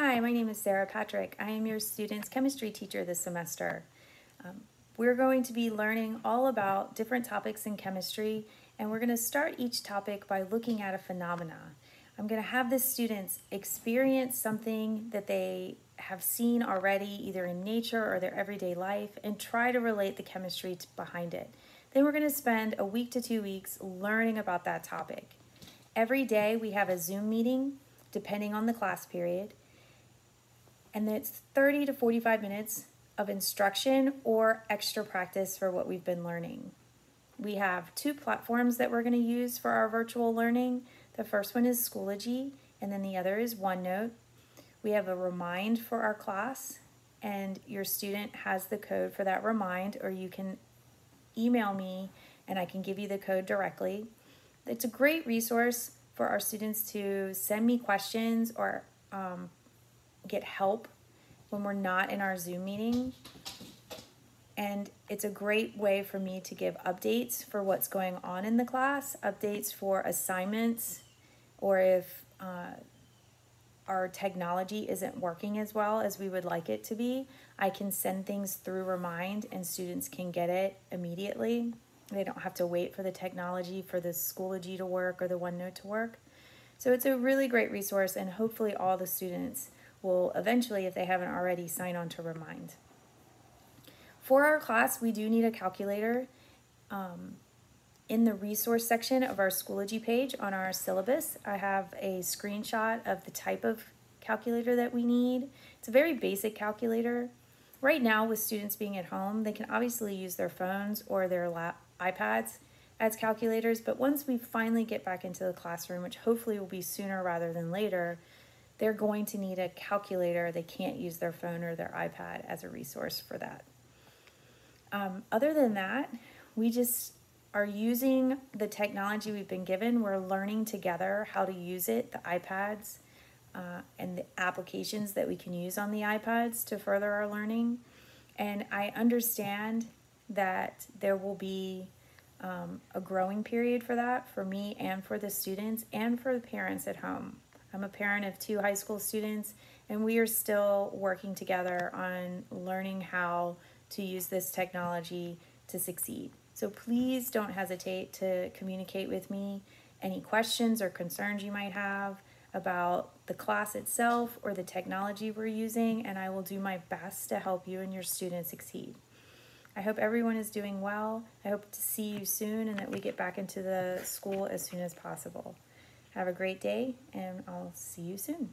Hi, my name is Sara Patrick. I am your student's chemistry teacher this semester. Um, we're going to be learning all about different topics in chemistry, and we're going to start each topic by looking at a phenomena. I'm going to have the students experience something that they have seen already, either in nature or their everyday life, and try to relate the chemistry behind it. Then we're going to spend a week to two weeks learning about that topic. Every day we have a Zoom meeting, depending on the class period and it's 30 to 45 minutes of instruction or extra practice for what we've been learning. We have two platforms that we're going to use for our virtual learning. The first one is Schoology, and then the other is OneNote. We have a remind for our class, and your student has the code for that remind, or you can email me and I can give you the code directly. It's a great resource for our students to send me questions or um, get help when we're not in our Zoom meeting. And it's a great way for me to give updates for what's going on in the class, updates for assignments, or if uh, our technology isn't working as well as we would like it to be, I can send things through Remind and students can get it immediately. They don't have to wait for the technology for the Schoology to work or the OneNote to work. So it's a really great resource and hopefully all the students will eventually, if they haven't already, sign on to Remind. For our class, we do need a calculator. Um, in the resource section of our Schoology page on our syllabus, I have a screenshot of the type of calculator that we need. It's a very basic calculator. Right now, with students being at home, they can obviously use their phones or their lap iPads as calculators, but once we finally get back into the classroom, which hopefully will be sooner rather than later, they're going to need a calculator. They can't use their phone or their iPad as a resource for that. Um, other than that, we just are using the technology we've been given. We're learning together how to use it, the iPads, uh, and the applications that we can use on the iPads to further our learning. And I understand that there will be um, a growing period for that for me and for the students and for the parents at home. I'm a parent of two high school students, and we are still working together on learning how to use this technology to succeed. So please don't hesitate to communicate with me any questions or concerns you might have about the class itself or the technology we're using, and I will do my best to help you and your students succeed. I hope everyone is doing well. I hope to see you soon and that we get back into the school as soon as possible. Have a great day, and I'll see you soon.